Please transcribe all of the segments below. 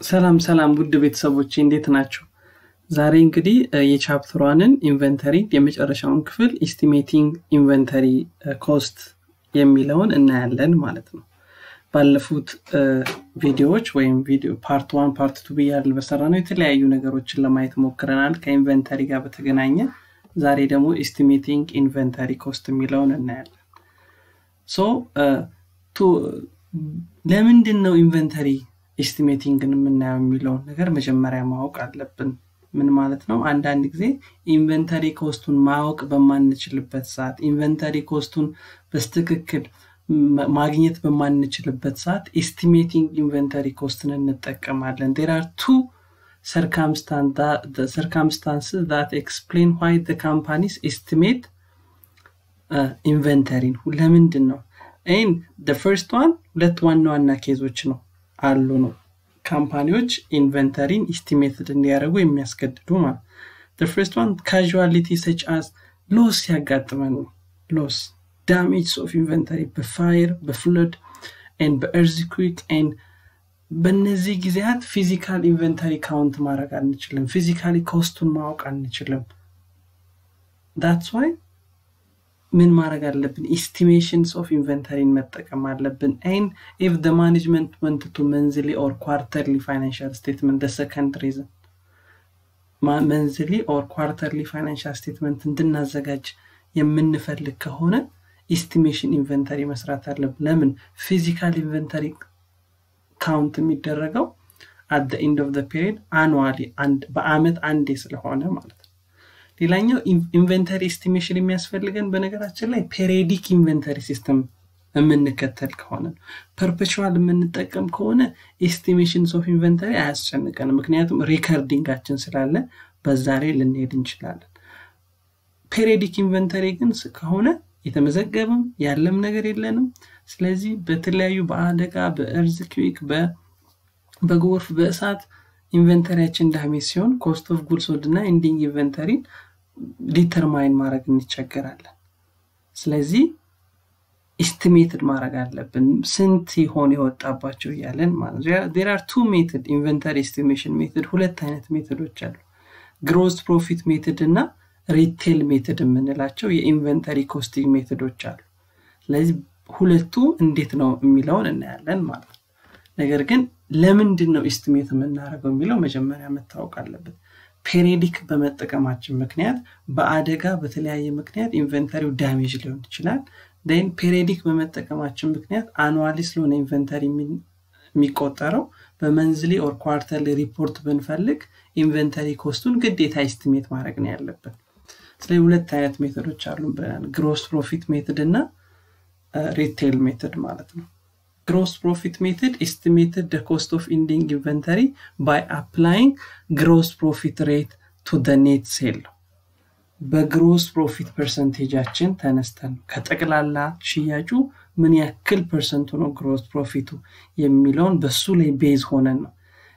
ሰላም ሰላም ውድ ቤተሰቦች እንዴት ናቸው? ዛሬ እንግዲህ የ chapter inventory የመጨረሻውን ክፍል estimating inventory cost የሚለውን እናያለን ማለት ነው። ባለፉት ቪዲዮዎች ወይም ቪዲዮ part one part two ብያል በሰራ ነው የተለያዩ ነገሮችን ለማየት ሞክረናል ከ inventory ጋር በተገናኘ። ዛሬ ደግሞ estimating inventory cost የሚለውን እናያለን። so ለምንድን ነው inventory estimating ን የምናየው የሚለውን ነገር መጀመሪያ ማወቅ አለብን። ምን ማለት ነው? አንዳንድ ጊዜ inventory cost ኡን ማወቅ በማንችልበት ሰዓት፣ inventory cost ኡን በትክክል ማግኘት በማንችልበት ሰዓት estimating inventory cost ን እንጠቀማለን። there are two circumstances that explain why the companies estimate inventory ን ለምንድን ነው ይን first one ሁለት ዋና ዋና case ኦች ነው አሉ ነው። company ዎች inventory ን estimated እንዲያደርጉ የሚያስገድዱ ማለት first one casualty such as loss ሲያጋጥመን ነው። loss damage of inventory በ fire በ flood በ earthquake በእነዚህ ጊዜያት physical inventory count ማድረግ አንችልም። physically cost ኡን ማወቅ አንችልም። that's why ምን ማድረግ አለብን? estimations of inventory ን መጠቀም አለብን። and if the management want monthly or quarterly financial statement second reason monthly or quarterly financial statement እንድናዘጋጅ የምንፈልግ ከሆነ estimation inventory መስራት አለብን። ለምን? physical inventory count የሚደረገው at end of period annually በአመት አንዴ ስለሆነ ማለት ሌላኛው inventory estimation የሚያስፈልገን በነገራችን ላይ periodic inventory system የምንከተል ከሆነ perpetual የምንጠቀም ከሆነ estimations of inventory አያስጨንቀን ምክንያቱም recording ኣችን ስላለ በዛ ላይ ልንሄድ እንችላለን። periodic inventory ግን ከሆነ የተመዘገብም ያለም ነገር የለንም። ስለዚህ በተለያዩ በአደጋ በ earthquake በጎርፍ በእሳት inventory ያችን damage ሲሆን cost of good sold እና ending inventory ን determine ማድረግ እንቸገራለን። ስለዚህ estimated ማድረግ አለብን። ስንት ይሆን የወጣባቸው እያለን ማለት there are two method inventory estimation method ሁለት አይነት method ኦች አሉ። gross profit method እና retail method የምንላቸው የ inventory costing method ኦች አሉ። ስለዚህ ሁለቱ እንዴት ነው የሚለውን እናያለን ማለት ነው። ነገር ግን ለምንድን ነው estimate የምናደርገው የሚለው መጀመሪያ መታወቅ አለበት periodic በመጠቀማችን ምክንያት በአደጋ በተለያየ ምክንያት inventory ው damage ሊሆን ይችላል። and periodic በመጠቀማችን ምክንያት annually ስለሆነ inventory የሚቆጠረው በ monthly or quarterly report ብንፈልግ inventory cost ኡን ግዴታ estimate ማድረግ ነው ያለብን ስለዚህ ሁለት አይነት method ኦች አሉ ብለናል gross profit method እና retail method ማለት ነው gross profit method estimated the cost of ending inventory by applying gross profit rate to the net sale. በ gross profit percentage ኣችን ተነስተን ከጠቅላላ ሽያጩ ምን ያክል percent ኡ ነው gross profit ኡ የሚለውን በሱ ላይ base ሆነን ነው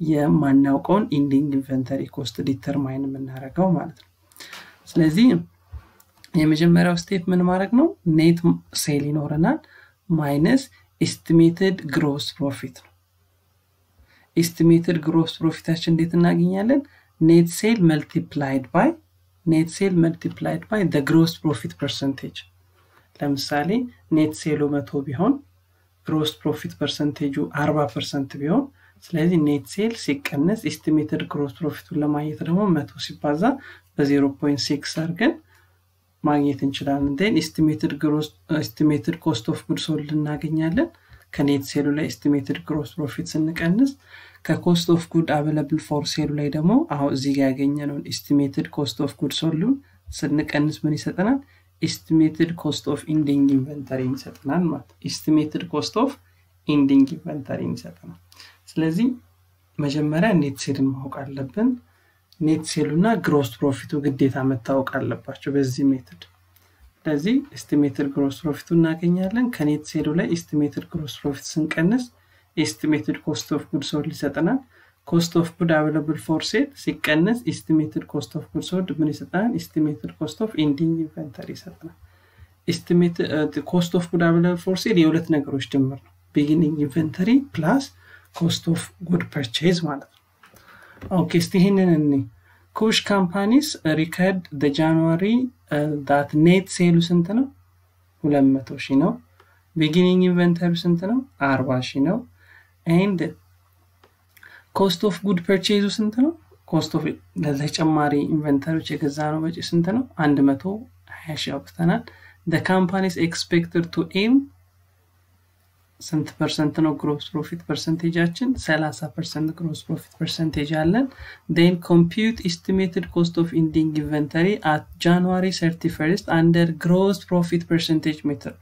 የማናውቀውን ending inventory cost determine የምናደርገው ማለት ነው። ስለዚህ የመጀመሪያው step ምን ማድረግ ነው? net sale ይኖረናል minus estimated gross profit ነው. estimated gross profit ኣችን እንዴት እናገኛለን? net sale multiplied by net sale multiplied by gross profit percentage ለምሳሌ net sale ኡ መቶ ቢሆን gross profit percentage ኡ አርባ percent ቢሆን ስለዚህ net sale ሲቀነስ estimated gross profit ኡን ለማግኘት ደግሞ መቶ ሲባዛ በ0.6 አድርገን ማግኘት እንችላለን። and estimated cost of good sold እናገኛለን። ከ net sale ኡ ላይ estimated gross profit ስንቀንስ ከ cost of good available for sale ኡ ላይ ደግሞ አሁ እዚህ ጋር ያገኘነውን estimated cost of good sold ኡን ስንቀንስ ምን ይሰጠናል? estimated cost of ending inventory ይሰጠናል ማለት estimated cost of ending inventory ይሰጠናል። ስለዚህ መጀመሪያ net sale ን ማወቅ አለብን net sale ኡ እና gross profit ኡ ግዴታ መታወቅ አለባቸው በዚህ method። ስለዚህ estimated gross profit ኡ እናገኛለን። ከ net sale ኡ ላይ estimated gross profit ስንቀንስ estimated cost of good sold ይሰጠናል። cost of good available for sale ሲቀነስ estimated cost of good sold ምን ይሰጠናል? estimated cost of ending inventory ይሰጠናል። cost of good available for sale የሁለት ነገሮች ድምር ነው። beginning inventory plus cost of good purchase ማለት ነው። okay እስቲ ይህንን እኔ ኩሽ company's record January that net sale ኡ ስንት ነው? ሁለት መቶ ሺህ ነው። beginning inventory ስንት ነው? አርባ ሺህ ነው። and cost of good purchase ኡ ስንት ነው? cost of ለተጨማሪ inventory ዎች የገዛነው ወጪ ስንት ነው? አንድ መቶ ሀያ ሺህ አውጥተናል። the company's expected to earn ስንት percent ነው gross profit percentage ኣችን? 30 percent gross profit percentage አለን። then compute estimated cost of ending inventory at January 31 under gross profit percentage method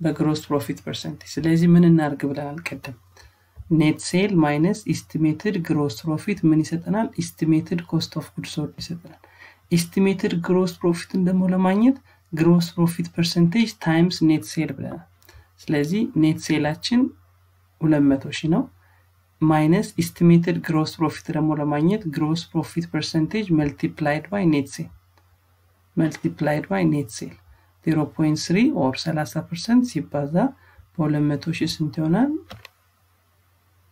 በ gross profit percentage። ስለዚህ ምን እናርግ ብለናል ቅድም net sale minus estimated gross profit ምን ይሰጠናል? estimated cost of good sold ይሰጠናል። estimated gross profit ን ደግሞ ለማግኘት gross profit percentage times net sale ብለናል። ስለዚህ net sale ኣችን 200 ሺህ ነው minus estimated gross profit ደግሞ ለማግኘት gross profit percentage multiplied by net sale multiplied by net sale 0.3 or 30 percent ሲባዛ በ200 ሺህ ስንት ይሆናል?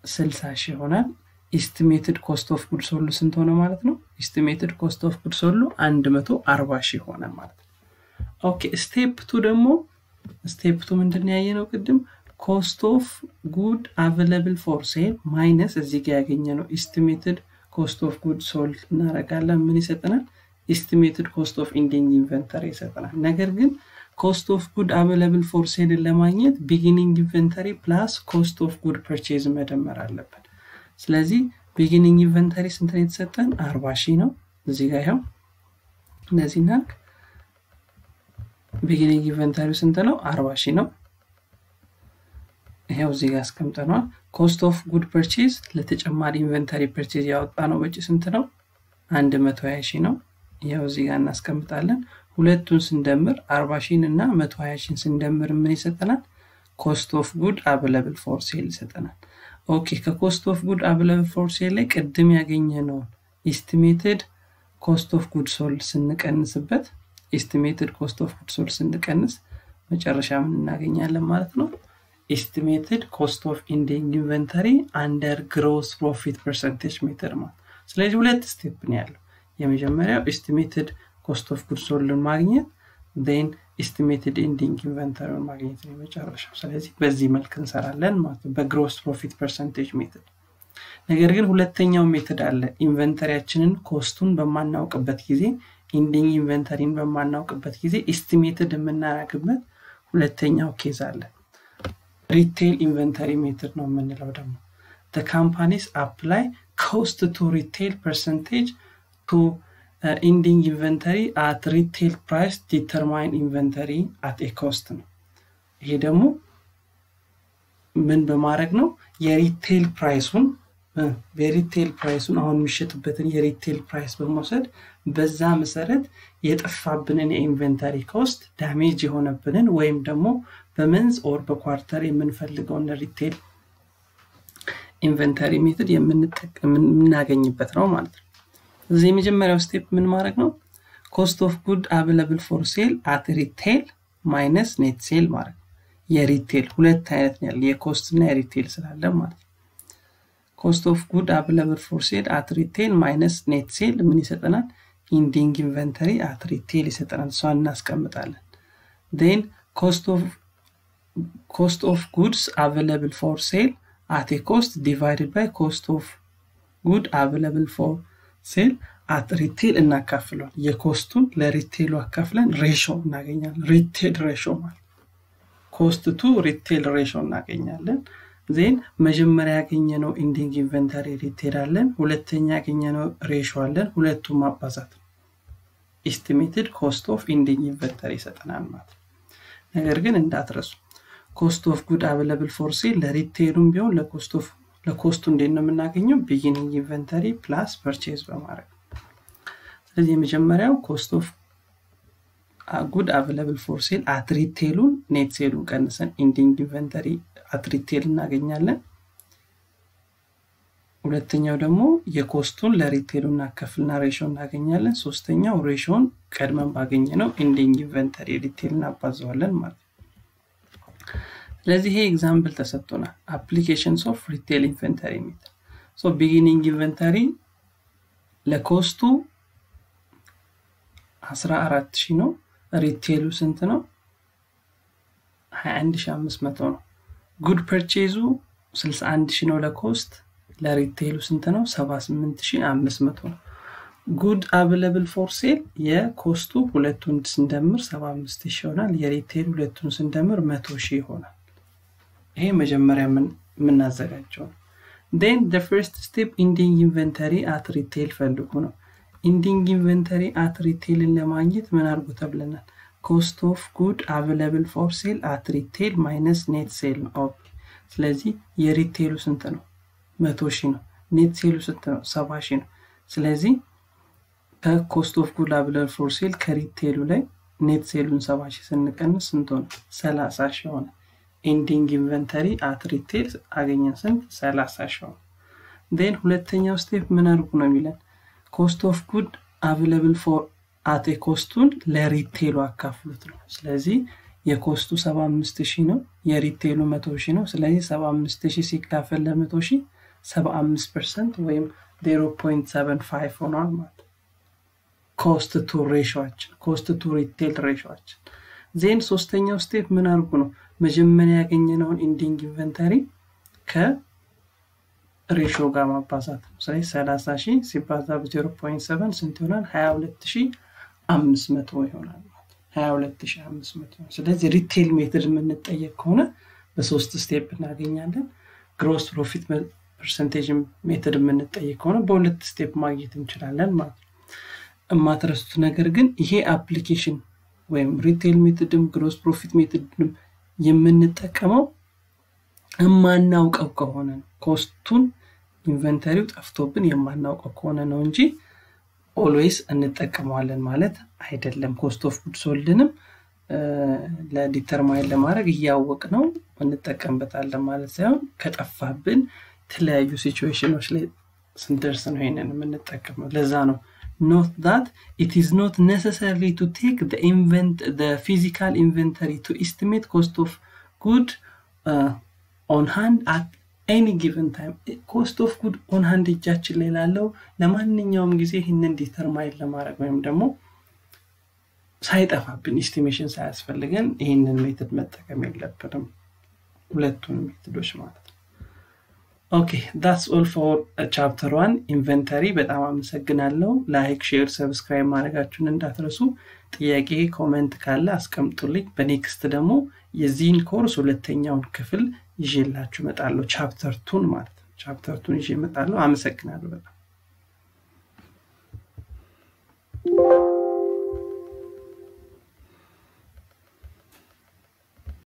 60 ሺህ ይሆናል። estimated cost of good sold ኡ ስንት ሆነ ማለት ነው? estimated cost of good sold ኡ 140 ሺህ ሆነ ማለት ነው። okay step two ደግሞ step two ምንድን ያየነው ቅድም cost of good available for sale minus እዚህ ጋር ያገኘነው estimated cost of good sold እናደርጋለን። ምን ይሰጠናል? estimated cost of ending inventory ይሰጠናል። ነገር ግን cost of good available for sale ን ለማግኘት beginning inventory plus cost of good purchase መደመር አለብን። ስለዚህ beginning inventory ስንት የተሰጠን? አርባ ሺህ ነው። እዚህ ጋር ይኸው እነዚህ እናርግ beginning inventory ስንት ነው? አርባ ሺህ ነው። ይሄው እዚህ ጋር አስቀምጠነዋል። cost of good purchase ለተጨማሪ inventory purchase ያወጣነው ወጪ ስንት ነው? አንድ መቶ ሀያ ሺህ ነው። ይኸው እዚህ ጋር እናስቀምጣለን። ሁለቱን ስንደምር አርባ ሺህን እና መቶ ሀያ ሺህን ስንደምር ምን ይሰጠናል? cost of good available for sale ይሰጠናል። okay ከ cost of good available for sale ላይ ቅድም ያገኘነውን estimated cost of good sold ስንቀንስበት estimated cost of good sold ስንቀንስ መጨረሻ ምን እናገኛለን ማለት ነው? estimated cost of ending inventory under gross profit percentage method ማለት። ስለዚህ ሁለት step ነው ያለው። የመጀመሪያው estimated cost of good sold ን ማግኘት ን estimated ending inventory ን ማግኘት ነው የመጨረሻው። ስለዚህ በዚህ መልክ እንሰራለን ማለት ነው በ gross profit percentage method። ነገር ግን ሁለተኛው method አለ። inventory ያችንን cost ኡን በማናውቅበት ጊዜ ending inventory ን በማናውቅበት ጊዜ estimated የምናደርግበት ሁለተኛው case አለ። retail inventory method ነው የምንለው ደግሞ companies apply cost to retail percentage to ending inventory at retail price determine inventory at a cost ነው። ይሄ ደግሞ ምን በማድረግ ነው የሪቴል ፕራይሱን የሪቴል ፕራይሱን አሁን የሚሸጥበትን የ retail price በመውሰድ በዛ መሰረት የጠፋብንን የ inventory cost damage የሆነብንን ወይም ደግሞ በ months or በ quarter የምንፈልገውን retail inventory method የምናገኝበት ነው ማለት ነው። እዚህ የመጀመሪያው step ምን ማድረግ ነው? cost of good available for sale at retail minus net sale ነው። የ retail ሁለት አይነት ያለ የ cost እና የ retail ስላለ ማለት ነው። cost of good available for sale at retail minus net sale ምን ይሰጠናል? ending inventory at retail ይሰጠናል። እሷን እናስቀምጣለን። ን cost of goods available for sale at cost divided by cost of good available for sale at retail እናካፍለዋል። የኮስቱን ለሪቴሉ አካፍለን ratio እናገኛለን። retail ratio ማለት cost to retail ratio እናገኛለን። then መጀመሪያ ያገኘነው ending inventory retail አለን። ሁለተኛ ያገኘነው ratio አለን። ሁለቱም ማባዛት estimated cost of ending inventory ይሰጠናል ማለት ነው። ነገር ግን እንዳትረሱ ኮስት ኦፍ ጉድ አቬለብል ፎር ሴል ለሪቴሉም ቢሆን ለኮስቱ እንዴት ነው የምናገኘው? beginning inventory plus purchase በማድረግ ስለዚህ የመጀመሪያው cost of good available for sale at retail ኡን net sale ኡን ቀንሰን ending inventory at retail እናገኛለን። ሁለተኛው ደግሞ የኮስቱን ለሪቴሉ እናከፍልና ratio እናገኛለን። ሶስተኛው ratio ን ቀድመን ባገኘነው ending inventory retail እናባዘዋለን ማለት ነው። ስለዚህ ይሄ example ተሰጥቶናል። applications of retail inventory method so beginning inventory ለ cost ኡ 14 ሺህ ነው። retail ኡ ስንት ነው? 21500 ነው። good purchase ኡ 61 ሺህ ነው ለ cost ለ retail ኡ ስንት ነው? 78500 ነው። good available for sale የ cost ኡ ሁለቱን ስንደምር 75 ሺህ ይሆናል። የ retail ሁለቱን ስንደምር 100 ሺህ ይሆናል። ይሄ መጀመሪያ የምናዘጋጀው ነው። the first step ending inventory at retail ፈልጉ ነው። ending inventory at retail ን ለማግኘት ምን አድርጉ ተብለናል? cost of good available for sale at retail minus net sale ነው። ስለዚህ የ retail ኡ ስንት ነው? መቶ ሺህ ነው። net sale ኡ ስንት ነው? ሰባ ሺህ ነው። ስለዚህ ከ cost of good available for sale ከ retail ኡ ላይ net sale ኡን ሰባ ሺህ ስንቀንስ ስንት ሆነ? ሰላሳ ሺህ ሆነ። ending inventory at retail አገኘን ስንት? ሰላሳ ሺህ ሆነ። then ሁለተኛው step ምን አድርጉ ነው የሚለን cost of good available for አቴ cost ኡን ለ retail ኡ አካፍሉት ነው። ስለዚህ የ cost ኡ 75 ሺህ ነው፣ የ retail ኡ 100 ሺህ ነው። ስለዚህ 75 ሺህ ሲካፈል ለመቶ ሺህ 75 percent ወይም 0.75 ሆኗል ማለት cost to ratio ኣችን cost to retail ratio ኣችን። then ሶስተኛው step ምን አድርጉ ነው መጀመሪያ ያገኘነውን ending inventory ከ ratio ጋር ማባዛት ነው። ስለዚህ 30 ሺህ ሲባዛ በ0.7 ስንት ይሆናል? 22500 ይሆናል። 22500 ስለዚህ retail method የምንጠየቅ ከሆነ በሶስት step እናገኛለን። gross profit percentage method የምንጠየቅ ከሆነ በሁለት step ማግኘት እንችላለን ማለት ነው። የማትረሱት ነገር ግን ይሄ application ወይም retail method ም gross profit method ም የምንጠቀመው የማናውቀው ከሆነ ነው። cost ኡን inventory ው ጠፍቶብን የማናውቀው ከሆነ ነው እንጂ always እንጠቀመዋለን ማለት አይደለም። cost of good sold ንም ለ determine ለማድረግ እያወቅ ነው እንጠቀምበታለን ማለት ሳይሆን ከጠፋብን የተለያዩ ሲቹዌሽኖች ላይ ስንደርስ ነው ይሄንን የምንጠቀመው። ለዛ ነው note that it is not necessary to take physical inventory to estimate cost of good on hand any given time cost of good on hand እጃችን ላይ ላለው ለማንኛውም ጊዜ ይህንን determine ለማድረግ ወይም ደግሞ ሳይጠፋብን estimation ሳያስፈልገን ይህንን method መጠቀም የለብንም። ሁለቱን method ኦች ማለት ነው። okay that's all for chapter one inventory። በጣም አመሰግናለሁ። like፣ share፣ subscribe ማድረጋችሁን እንዳትረሱ። ጥያቄ comment ካለ አስቀምጡልኝ። በ next ደግሞ የዚህን ኮርስ ሁለተኛውን ክፍል ይዤላችሁ እመጣለሁ። chapter two ን ማለት ነው። chapter two ን ይዤ እመጣለሁ። አመሰግናለሁ በጣም